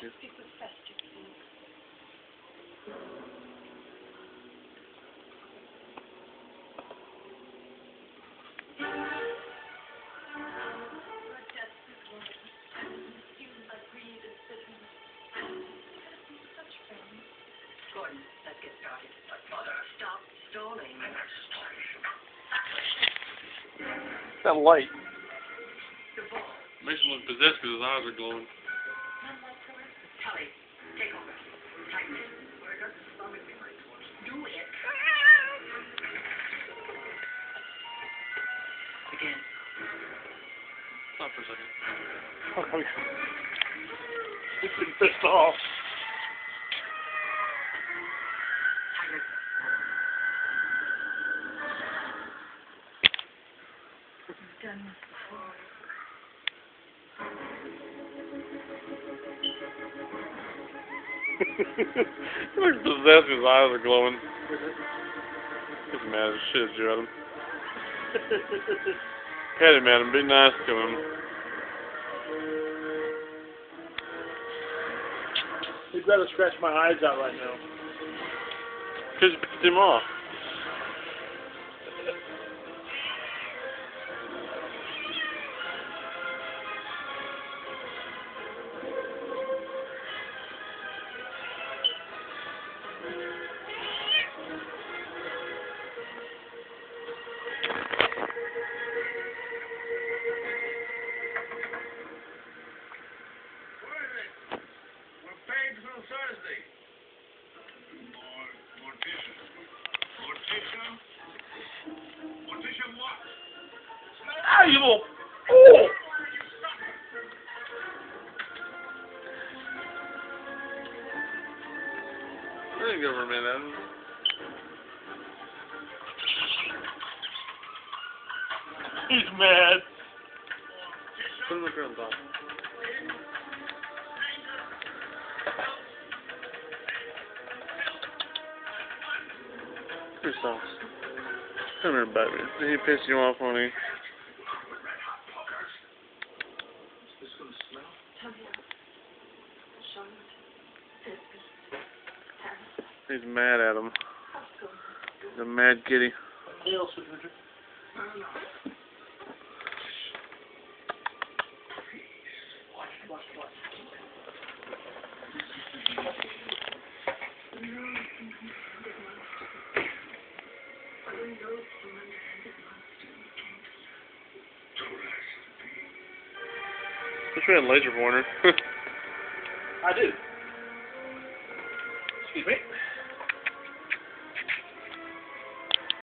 you. Speak with Fester, please. You're a desperate woman. Consumed by greed and bitterness. We're such friends. Gordon, let's get started. Mother, stop stalling. That light The ball. makes him look possessed because his eyes are glowing. None whatsoever. Tully, take over. Tighten it. Where does the stomach be like? Do it. Again. Stop for a second. He's been pissed off. Tighten it. You've done this before. he looks possessed. His eyes are glowing. He's mad as shit, you at him. Pet him, Adam. Be nice to him. He'd rather scratch my eyes out right now. Because you pissed him off. Thursday. More, Morticia. Morticia? Morticia what? Ah, you little fool! I think over a minute, Adam. He's mad. Put him up here on top. Sauce. Come here, baby. Did he piss you off, honey? He's mad at him. A mad kitty. Wish we had a laser pointer. I do. Excuse me.